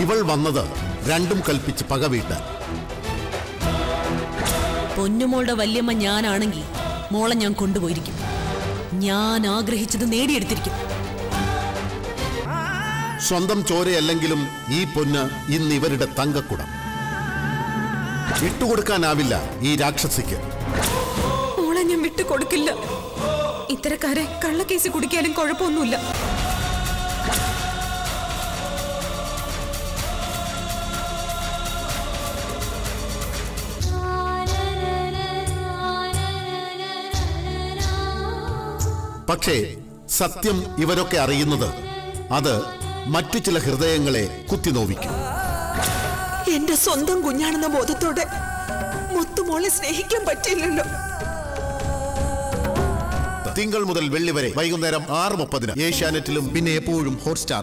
ഇവൾ വന്നത് രണ്ടും കൽപ്പിച്ച് പകവീട്ടാൻ പൊന്നുമോളുടെ വല്യമ്മ ഞാനാണെങ്കിൽ മോളെ ഞാൻ കൊണ്ടുപോയിരിക്കും. ഞാൻ ആഗ്രഹിച്ചത് നേടിയെടുത്തിരിക്കും. സ്വന്തം ചോരയല്ലെങ്കിലും ഈ പൊന്ന് ഇന്ന് ഇവരുടെ തങ്കക്കുടം. വിട്ടുകൊടുക്കാനാവില്ല ഈ രാക്ഷസിക്ക്. മോളെ ഞാൻ വിട്ടുകൊടുക്കില്ല. ഇത്തരക്കാരെ കള്ളക്കേസ് കുടിക്കാനും കുഴപ്പമൊന്നുമില്ല. പക്ഷേ സത്യം ഇവരൊക്കെ അറിയുന്നത് അത് മറ്റു ചില ഹൃദയങ്ങളെ കുത്തിനോവിക്കും എന്റെ സ്വന്തം കുഞ്ഞാണെന്ന ബോധത്തോടെ മുത്തുമോളെ സ്നേഹിക്കാൻ പറ്റില്ലല്ലോ തിങ്കൾ മുതൽ വെള്ളി വരെ വൈകുന്നേരം ആറ് മുപ്പതിന് ഏഷ്യാനെറ്റിലും പിന്നെ എപ്പോഴും ഹോട്ട്സ്റ്റാർ.